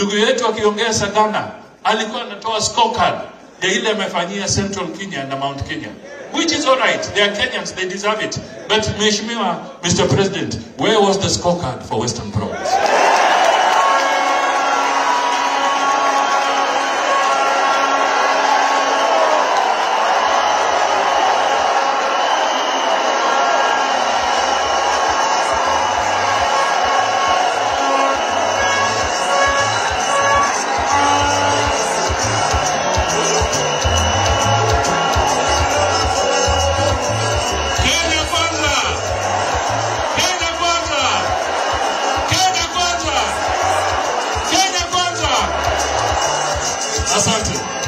ndugu yetu akiongea Sagana alikuwa anatoa scorecard ya ile amefanyia Central Kenya na Mount Kenya which is all right they are Kenyans they deserve it. But mheshimiwa Mr President where was the scorecard for Western Province Asante.